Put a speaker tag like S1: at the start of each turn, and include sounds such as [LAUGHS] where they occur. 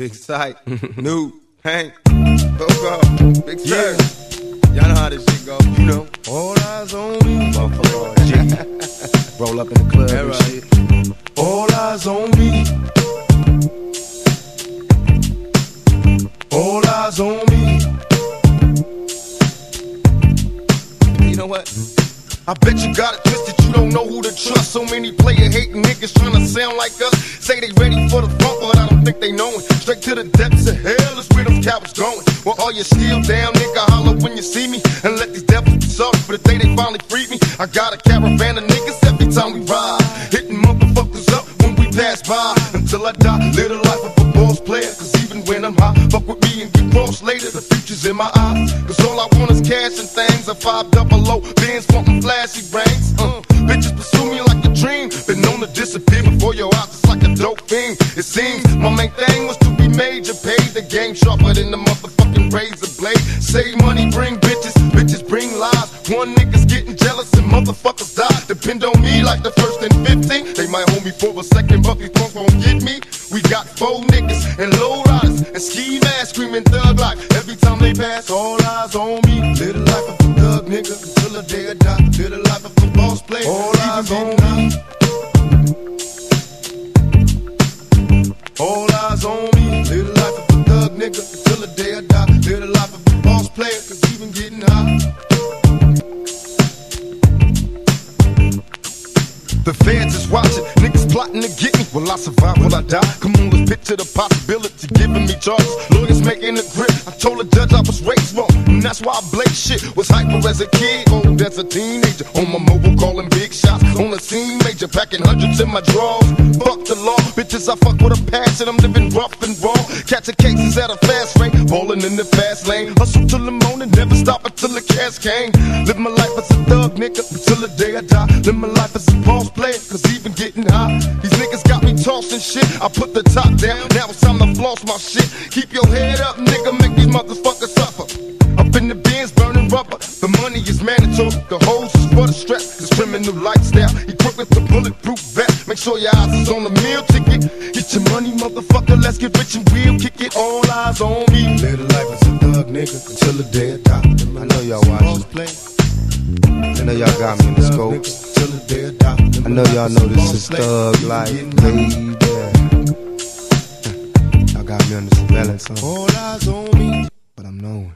S1: Big Syke, [LAUGHS] New, Hank, Coco, Big Sur. Y'all know how this shit go. You know.
S2: All eyes on me.
S3: Motherfucker, G. [LAUGHS] Roll up in the club
S1: That
S3: and
S1: right.
S3: shit.
S2: All eyes on me. All eyes on me.
S1: You know what?
S2: I bet you got it twisted, you don't know who to trust. So many player hating niggas trying to sound like us. Say they ready for the front, but I don't think they know it. Straight to the depths of hell is where them cowards going. Well, all you still down, nigga, holler when you see me. And let these devils be sorry for the day they finally freed me. I got a caravan of niggas every time we ride. Hitting motherfuckers up when we pass by. Until I die, live the life of a boss player. Cause even when I'm high, fuck with me and get crossed later. The future's in my eyes. Cause all I want is cash and things. A five double wanting flashy rings. Uh, bitches pursue me like a dream. Been known to disappear before your eyes. It's like a dope thing. It seems my main thing was to be major. Paid the game sharper than the motherfucking razor blade. Save money, bring bitches. Bitches bring lies. One nigga's getting jealous and motherfuckers die. Depend on me like the first and 15. They might hold me for a second, but these punks won't get me. We got four niggas and low riders and ski masks screaming thug like every time they pass. All eyes on me. Live the life of a thug nigga until the day I die. Live the life of a boss player. All eyes on me. All eyes on me. Live the life of a thug nigga until the day I die. Live the life of a boss player, cause even getting high. The feds is watching, niggas plotting to get me. Will I survive? Will I die? Come on, let's picture the possibility giving me charges. Lawyers making a grip. I told the judge I was raised wrong, and that's why I blaze shit. Was hyper as a kid, old as a teenager. On my mobile, calling big shots. On the scene, major, packing hundreds in my drawers. Fuck the law, bitches. I fuck with a passion. I'm living rough and raw. Catching cases at a fast rate, balling in the fast lane. Hustle till the stop until the cash came. Live my life as a thug, nigga, until the day I die. Live my life as a boss player, cause even getting high. These niggas got me tossing shit. I put the top down, now it's time to floss my shit. Keep your head up, nigga, make these motherfuckers suffer. Up in the Benz, burning rubber. The money is mandatory, the hoes is for the stress. This criminal lifestyle, equipped with the bulletproof vest. Make sure your eyes is on the meal ticket. Get your money, motherfucker, let's get rich and real. Kick it, all eyes on me. Live the life as a thug, nigga, until the day I die.
S3: I know y'all watching. I know y'all got me in the scope.
S2: Till the day
S3: I know y'all know this is thug life, baby. [LAUGHS] Y'all got me on the surveillance, huh?
S2: All eyes on me.
S3: but I'm knowing.